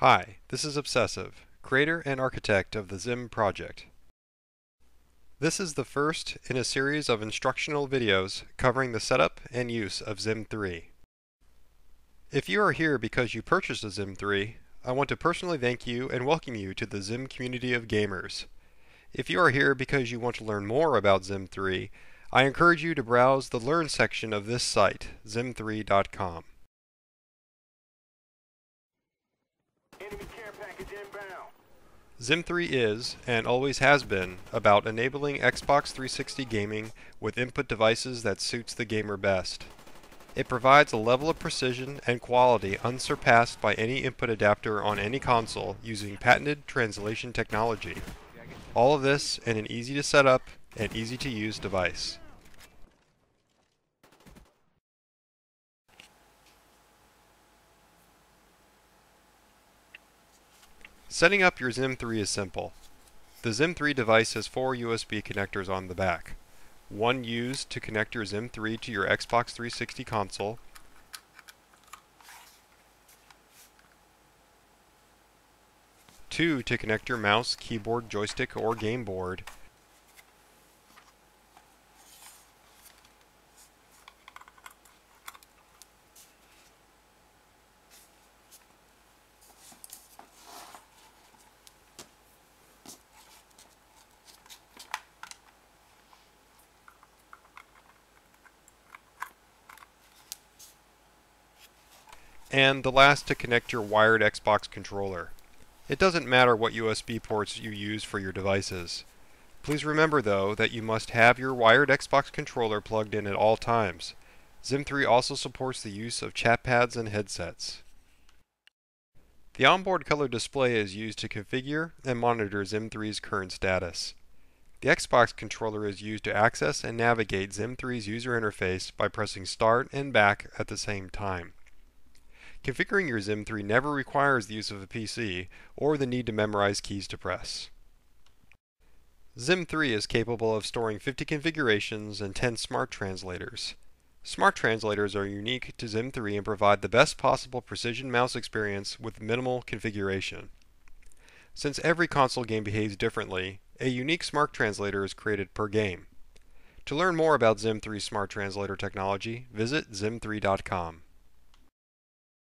Hi, this is OBsIV, creator and architect of the XIM project. This is the first in a series of instructional videos covering the setup and use of XIM 3. If you are here because you purchased a XIM 3, I want to personally thank you and welcome you to the XIM community of gamers. If you are here because you want to learn more about XIM 3, I encourage you to browse the Learn section of this site, xim3.com. XIM3 is, and always has been, about enabling Xbox 360 gaming with input devices that suits the gamer best. It provides a level of precision and quality unsurpassed by any input adapter on any console using patented translation technology. All of this in an easy to set up and easy to use device. Setting up your XIM 3 is simple. The XIM 3 device has four USB connectors on the back. One used to connect your XIM 3 to your Xbox 360 console, two to connect your mouse, keyboard, joystick, or game board, and the last to connect your wired Xbox controller. It doesn't matter what USB ports you use for your devices. Please remember though that you must have your wired Xbox controller plugged in at all times. XIM3 also supports the use of chat pads and headsets. The onboard color display is used to configure and monitor XIM3's current status. The Xbox controller is used to access and navigate XIM3's user interface by pressing start and back at the same time. Configuring your XIM 3 never requires the use of a PC or the need to memorize keys to press. XIM 3 is capable of storing 50 configurations and 10 smart translators. Smart translators are unique to XIM 3 and provide the best possible precision mouse experience with minimal configuration. Since every console game behaves differently, a unique smart translator is created per game. To learn more about XIM 3 smart translator technology, visit xim3.com.